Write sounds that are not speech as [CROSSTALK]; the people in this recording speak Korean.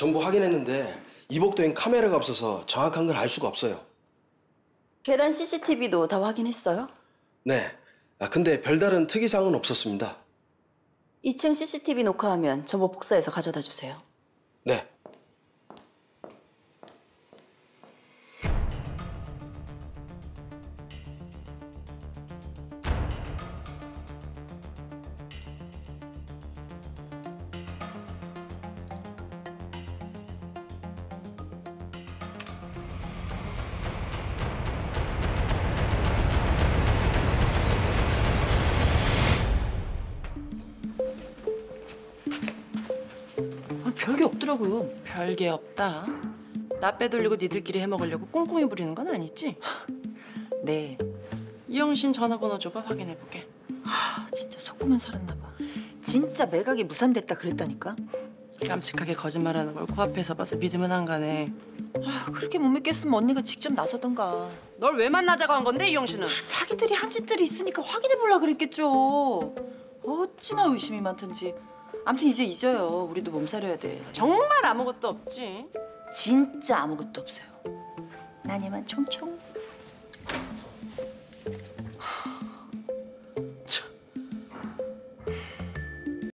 정보 확인했는데 이복도엔 카메라가 없어서 정확한 걸 알 수가 없어요. 계단 CCTV도 다 확인했어요? 네. 아, 근데 별다른 특이사항은 없었습니다. 2층 CCTV 녹화하면 정보 복사해서 가져다 주세요. 네. 별게 없더라고요. 별게 없다. 나 빼돌리고 니들끼리 해먹으려고 꿍꿍이 부리는 건 아니지? [LAUGHS] 네. 이영신 전화번호 줘봐 확인해보게. 아, 진짜 속고만 살았나 봐. 진짜 매각이 무산됐다 그랬다니까. 깜찍하게 거짓말하는 걸 코앞에서 봐서 믿으면 안 가네. 아, 그렇게 못 믿겠으면 언니가 직접 나서던가. 널 왜 만나자고 한 건데 이영신은? 자기들이 한 짓들이 있으니까 확인해 보려 그랬겠죠. 어찌나 의심이 많던지. 아무튼 이제 잊어요. 우리도 몸살려야 돼. 정말 아무것도 없지. 진짜 아무것도 없어요. 난 이만 총총.